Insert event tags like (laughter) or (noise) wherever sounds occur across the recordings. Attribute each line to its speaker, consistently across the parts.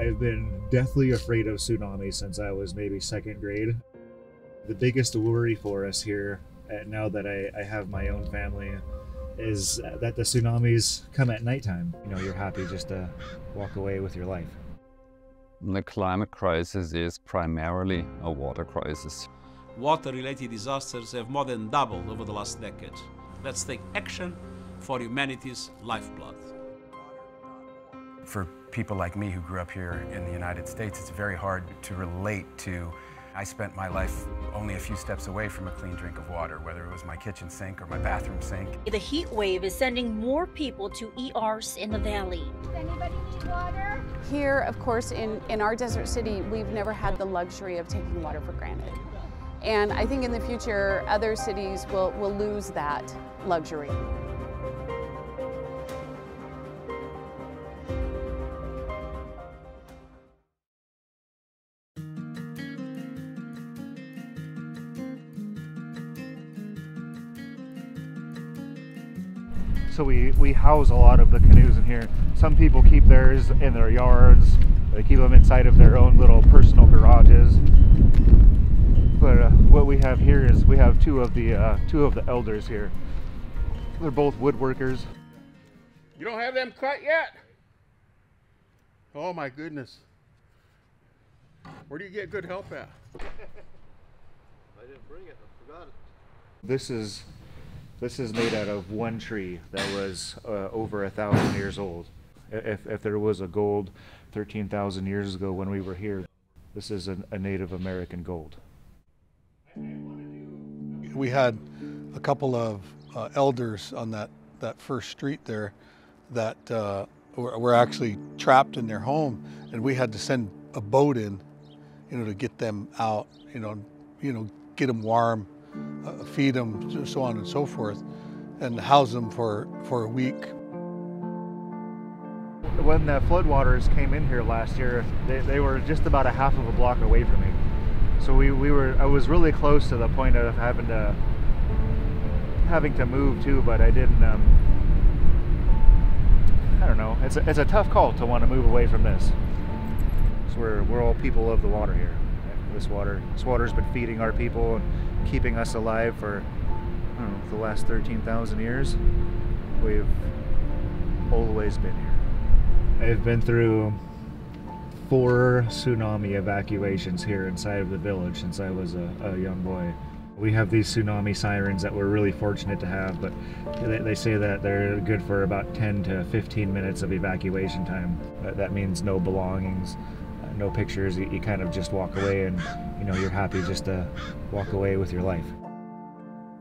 Speaker 1: I've been deathly afraid of tsunamis since I was maybe second grade. The biggest worry for us here, uh, now that I, I have my own family, is that the tsunamis come at nighttime. You know, you're happy just to walk away with your life.
Speaker 2: The climate crisis is primarily a water crisis.
Speaker 3: Water-related disasters have more than doubled over the last decade. Let's take action for humanity's lifeblood.
Speaker 4: For people like me who grew up here in the United States, it's very hard to relate to I spent my life only a few steps away from a clean drink of water, whether it was my kitchen sink or my bathroom sink.
Speaker 5: The heat wave is sending more people to ERs in the valley.
Speaker 6: Does anybody need water?
Speaker 7: Here, of course, in, in our desert city, we've never had the luxury of taking water for granted. And I think in the future, other cities will, will lose that luxury.
Speaker 1: So we, we house a lot of the canoes in here. Some people keep theirs in their yards. They keep them inside of their own little personal garages. But uh, what we have here is we have two of the uh, two of the elders here. They're both woodworkers.
Speaker 8: You don't have them cut yet? Oh my goodness. Where do you get good help at? (laughs)
Speaker 9: I didn't bring it. I forgot it.
Speaker 1: This is this is made out of one tree that was uh, over a thousand years old. If, if there was a gold 13,000 years ago when we were here, this is an, a Native American gold.
Speaker 10: We had a couple of uh, elders on that, that first street there that uh, were, were actually trapped in their home, and we had to send a boat in, you know, to get them out, you know, you know, get them warm, uh, feed them, so on and so forth, and house them for, for a week.
Speaker 1: When the floodwaters came in here last year, they, they were just about a half of a block away from me. So we, we were, I was really close to the point of having to, having to move too, but I didn't, um, I don't know. It's a, it's a tough call to want to move away from this. So we're, we're all people of the water here. This water, this water's been feeding our people and keeping us alive for know, the last 13,000 years. We've always been here. I've been through four tsunami evacuations here inside of the village since I was a, a young boy. We have these tsunami sirens that we're really fortunate to have, but they, they, say that they're good for about 10 to 15 minutes of evacuation time. that means no belongings, no pictures. You, you kind of just walk away and you know you're happy just to walk away with your life.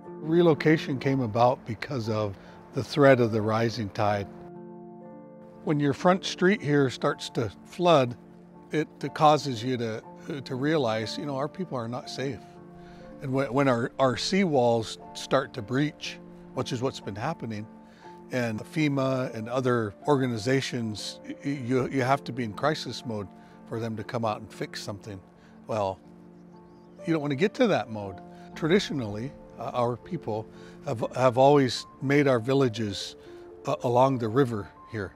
Speaker 10: Relocation came about because of the threat of the rising tide. When your front street here starts to flood, it causes you to, to realize, you know, our people are not safe. And when, when our, our seawalls start to breach, which is what's been happening, and FEMA and other organizations, you, you have to be in crisis mode for them to come out and fix something. Well, you don't want to get to that mode. Traditionally, uh, our people have, have always made our villages uh, along the river here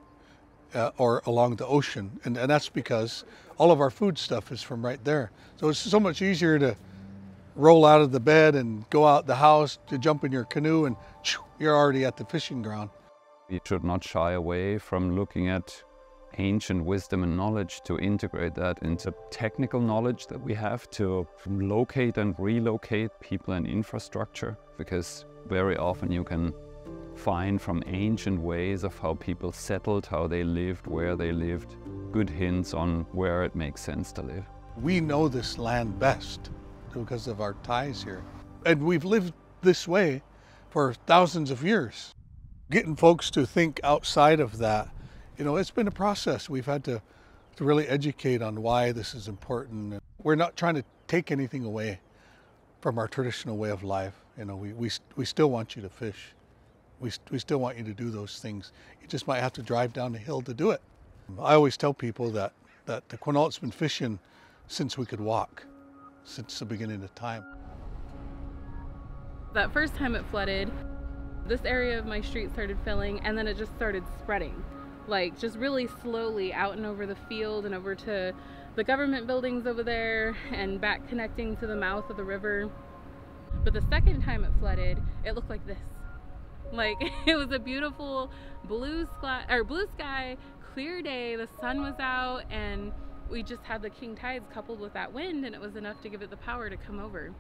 Speaker 10: uh, or along the ocean. And, and that's because all of our food stuff is from right there. So it's so much easier to roll out of the bed and go out the house to jump in your canoe and you're already at the fishing ground.
Speaker 2: You should not shy away from looking at ancient wisdom and knowledge to integrate that into technical knowledge that we have to locate and relocate people and infrastructure because very often you can find from ancient ways of how people settled, how they lived, where they lived, good hints on where it makes sense to live.
Speaker 10: We know this land best because of our ties here. And we've lived this way for thousands of years. Getting folks to think outside of that you know, it's been a process. We've had to, to really educate on why this is important. We're not trying to take anything away from our traditional way of life. You know, we, we, we still want you to fish. We, we still want you to do those things. You just might have to drive down the hill to do it. I always tell people that, that the Quinault's been fishing since we could walk, since the beginning of time.
Speaker 11: That first time it flooded, this area of my street started filling and then it just started spreading like just really slowly out and over the field and over to the government buildings over there and back connecting to the mouth of the river. But the second time it flooded, it looked like this. Like (laughs) it was a beautiful blue sky or blue sky, clear day, the sun was out and we just had the king tides coupled with that wind and it was enough to give it the power to come over.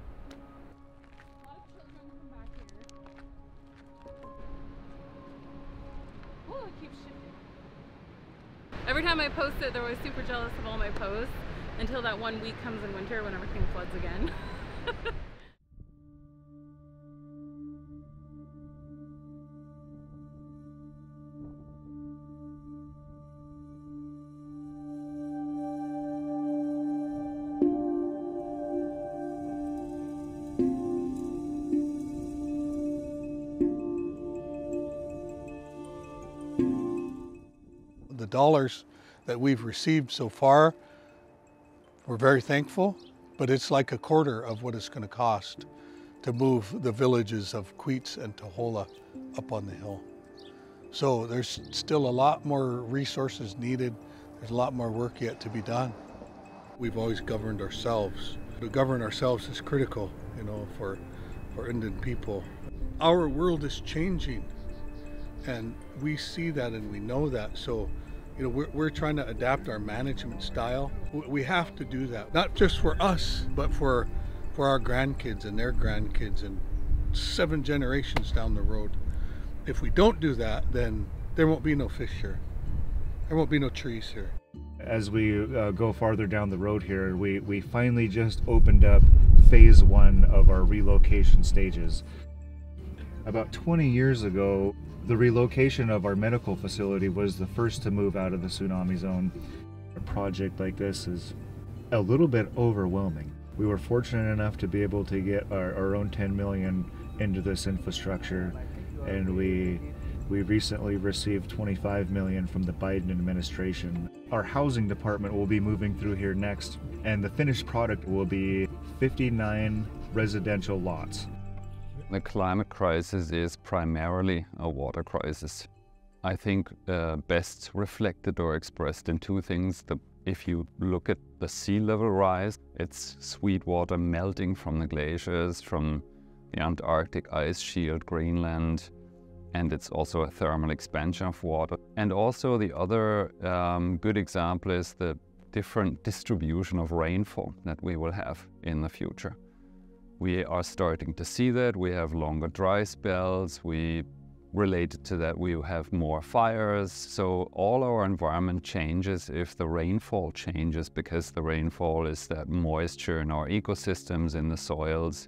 Speaker 11: Every time I post it, they're always super jealous of all my posts until that one week comes in winter when everything floods again. (laughs)
Speaker 10: dollars that we've received so far, we're very thankful, but it's like a quarter of what it's going to cost to move the villages of Queets and Taholah up on the hill. So there's still a lot more resources needed. There's a lot more work yet to be done. We've always governed ourselves. To govern ourselves is critical, you know, for, for Indian people. Our world is changing and we see that and we know that. So you know, we're, we're trying to adapt our management style. We have to do that, not just for us, but for for our grandkids and their grandkids and seven generations down the road. If we don't do that, then there won't be no fish here. There won't be no trees here.
Speaker 1: As we uh, go farther down the road here, we, we finally just opened up phase one of our relocation stages. About 20 years ago, the relocation of our medical facility was the first to move out of the tsunami zone. A project like this is a little bit overwhelming. We were fortunate enough to be able to get our, our own 10 million into this infrastructure and we we recently received 25 million from the Biden administration. Our housing department will be moving through here next and the finished product will be 59 residential lots.
Speaker 2: The climate crisis is primarily a water crisis. I think uh, best reflected or expressed in two things. The, if you look at the sea level rise, it's sweet water melting from the glaciers, from the Antarctic ice shield, Greenland, and it's also a thermal expansion of water. And also the other um, good example is the different distribution of rainfall that we will have in the future. We are starting to see that. We have longer dry spells. We related to that we have more fires. So all our environment changes if the rainfall changes because the rainfall is that moisture in our ecosystems, in the soils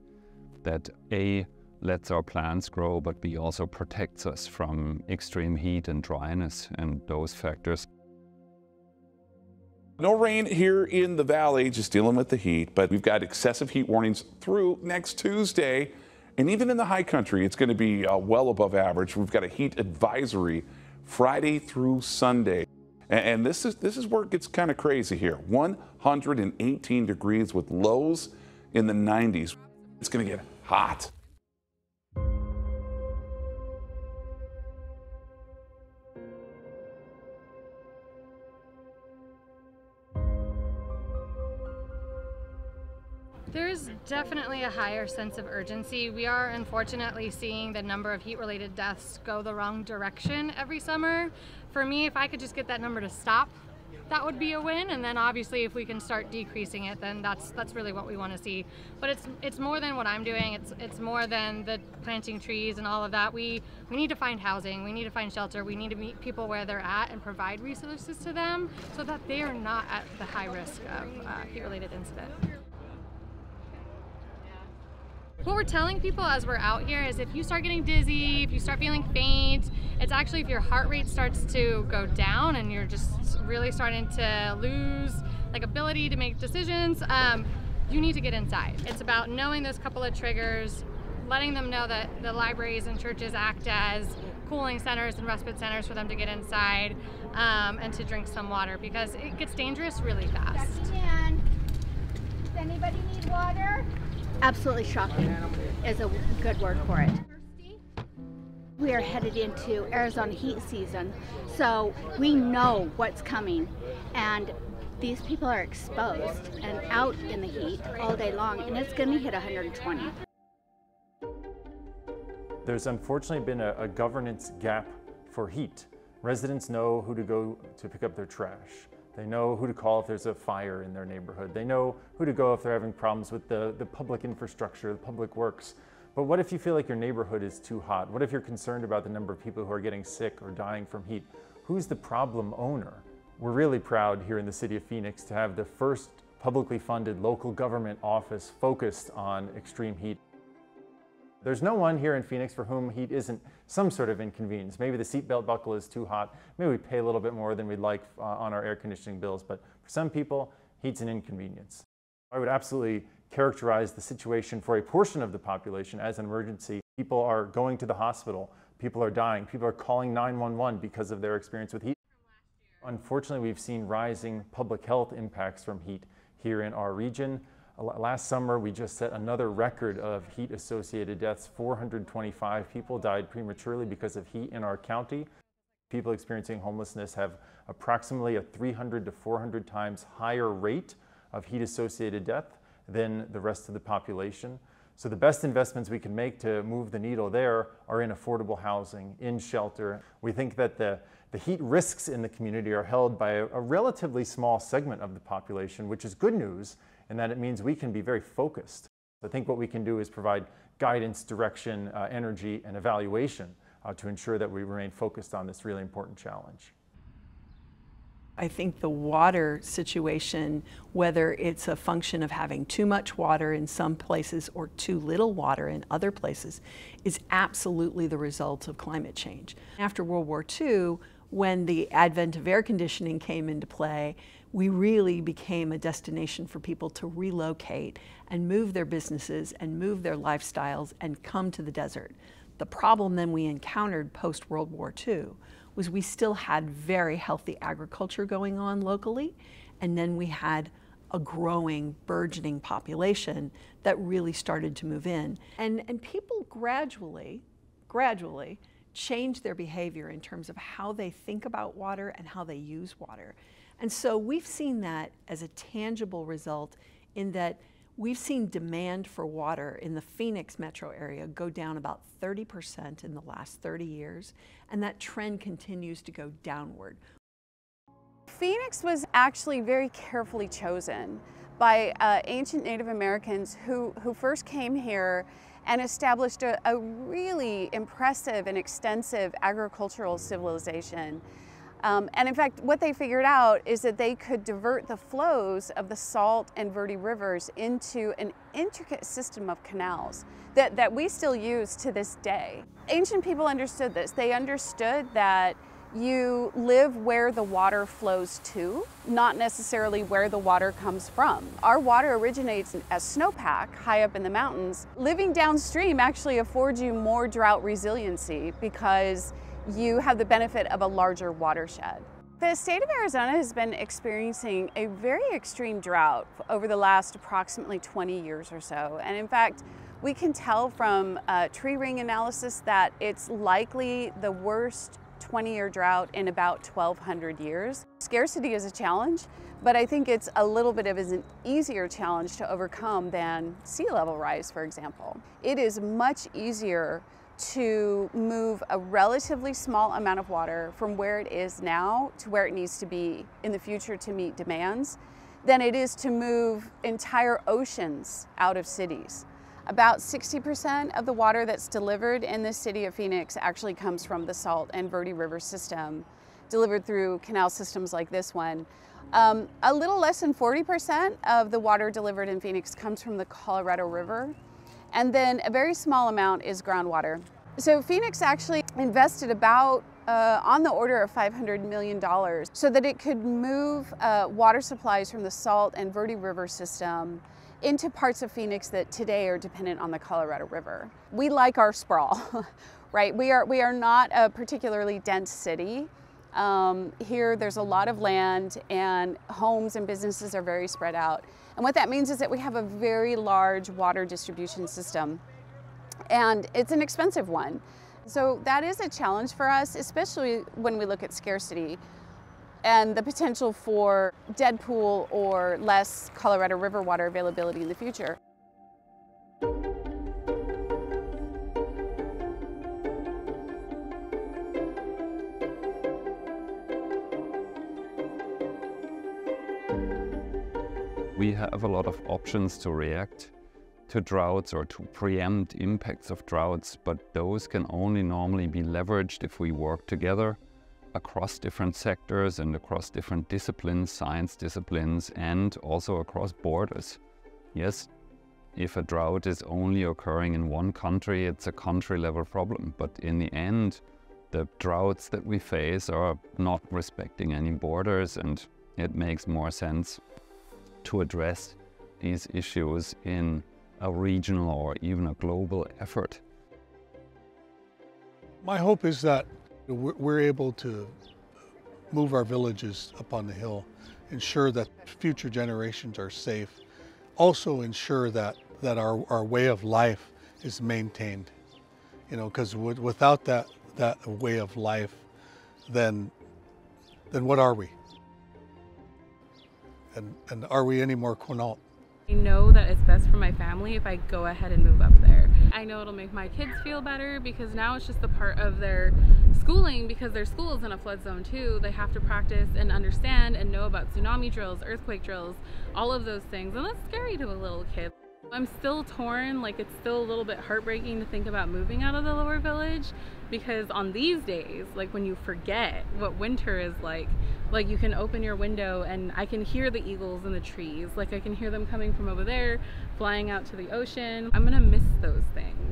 Speaker 2: that A, lets our plants grow, but B, also protects us from extreme heat and dryness and those factors.
Speaker 12: No rain here in the valley, just dealing with the heat, but we've got excessive heat warnings through next Tuesday. And even in the high country, it's going to be uh, well above average. We've got a heat advisory Friday through Sunday. And, and this is this is where it gets kind of crazy here. 118 degrees with lows in the 90s. It's going to get hot.
Speaker 13: Definitely a higher sense of urgency. We are unfortunately seeing the number of heat related deaths go the wrong direction every summer. For me, if I could just get that number to stop, that would be a win. And then obviously if we can start decreasing it, then that's that's really what we want to see. But it's it's more than what I'm doing. It's it's more than the planting trees and all of that. We we need to find housing. We need to find shelter. We need to meet people where they're at and provide resources to them so that they are not at the high risk of uh, heat-related incident. What we're telling people as we're out here is if you start getting dizzy, if you start feeling faint, it's actually if your heart rate starts to go down and you're just really starting to lose like ability to make decisions, um, you need to get inside. It's about knowing those couple of triggers, letting them know that the libraries and churches act as cooling centers and respite centers for them to get inside um, and to drink some water because it gets dangerous really fast.
Speaker 6: Does anybody need water?
Speaker 14: Absolutely shocking is a good word for it.
Speaker 6: We are headed into Arizona heat season, so we know what's coming. And these people are exposed and out in the heat all day long, and it's going to hit 120.
Speaker 14: There's unfortunately been a, a, governance gap for heat. Residents know who to go to pick up their trash. They know who to call if there's a fire in their neighborhood. They know who to go if they're having problems with the, the public infrastructure, the public works. But what if you feel like your neighborhood is too hot? What if you're concerned about the number of people who are getting sick or dying from heat? Who's the problem owner? We're really proud here in the city of Phoenix to have the first publicly funded local government office focused on extreme heat. There's no one here in Phoenix for whom heat isn't some sort of inconvenience. Maybe the seatbelt buckle is too hot. Maybe we pay a little bit more than we'd like uh, on our air conditioning bills. But for some people, heat's an inconvenience. I would absolutely characterize the situation for a portion of the population as an emergency. People are going to the hospital. People are dying. People are calling 911 because of their experience with heat. Unfortunately, we've seen rising public health impacts from heat here in our region. Last summer, we just set another record of heat associated deaths. 425 people died prematurely because of heat in our county. People experiencing homelessness have approximately a 300 to 400 times higher rate of heat associated death than the rest of the population. So the best investments we can make to move the needle there are in affordable housing, in shelter. We think that the, the heat risks in the community are held by a, a relatively small segment of the population, which is good news in that it means we can be very focused. I think what we can do is provide guidance, direction, uh, energy, and evaluation uh, to ensure that we remain focused on this really important challenge.
Speaker 15: I think the water situation, whether it's a function of having too much water in some places or too little water in other places, is absolutely the result of climate change. After World War II, when the advent of air conditioning came into play, we really became a destination for people to relocate and move their businesses and move their lifestyles and come to the desert. The problem then we encountered post World War II was we still had very healthy agriculture going on locally, and then we had a growing, burgeoning population that really started to move in. And, and people gradually, gradually change their behavior in terms of how they think about water and how they use water. And so we've seen that as a tangible result in that We've seen demand for water in the Phoenix metro area go down about 30% in the last 30 years, and that trend continues to go downward.
Speaker 7: Phoenix was actually very carefully chosen by uh, ancient Native Americans who, who first came here and established a, a really impressive and extensive agricultural civilization. Um, and in fact, what they figured out is that they could divert the flows of the Salt and Verde rivers into an intricate system of canals that, that we still use to this day. Ancient people understood this. They understood that you live where the water flows to, not necessarily where the water comes from. Our water originates as snowpack high up in the mountains. Living downstream actually affords you more drought resiliency because you have the benefit of a larger watershed. The state of Arizona has been experiencing a very extreme drought over the last approximately 20 years or so. And in fact, we can tell from tree ring analysis that it's likely the worst 20-year drought in about 1,200 years. Scarcity is a challenge, but I think it's a little bit of an easier challenge to overcome than sea level rise, for example. It is much easier to move a relatively small amount of water from where it is now to where it needs to be in the future to meet demands than it is to move entire oceans out of cities. About 60% of the water that's delivered in the city of Phoenix actually comes from the Salt and Verde River system, delivered through canal systems like this one. Um, a little less than 40% of the water delivered in Phoenix comes from the Colorado River, and then a very small amount is groundwater. So Phoenix actually invested about uh, on the order of $500 million so that it could move uh, water supplies from the Salt and Verde River system into parts of Phoenix that today are dependent on the Colorado River. We like our sprawl, (laughs) right? We are, we are not a particularly dense city. Um, here there's a lot of land and homes and businesses are very spread out. And what that means is that we have a very large water distribution system and it's an expensive one. So that is a challenge for us, especially when we look at scarcity and the potential for dead pool or less Colorado River water availability in the future.
Speaker 2: Have a lot of options to react to droughts or to preempt impacts of droughts, but those can only normally be leveraged if we work together across different sectors and across different disciplines, science disciplines, and also across borders. Yes, if a drought is only occurring in one country, it's a country level problem, but in the end, the droughts that we face are not respecting any borders and it makes more sense to address these issues in a regional or even a global effort.
Speaker 10: My hope is that we're able to move our villages up on the hill, ensure that future generations are safe, also ensure that, that our, our way of life is maintained. You know, because without that, that way of life, then, then what are we? And, and are we any more Quinault?
Speaker 11: I know that it's best for my family if I go ahead and move up there. I know it'll make my kids feel better because now it's just a part of their schooling because their school is in a flood zone too. They have to practice and understand and know about tsunami drills, earthquake drills, all of those things. And that's scary to a little kid. I'm still torn, like it's still a little bit heartbreaking to think about moving out of the lower village because on these days, like when you forget what winter is like, like you can open your window and I can hear the eagles in the trees. Like I can hear them coming from over there, flying out to the ocean. I'm gonna miss those things.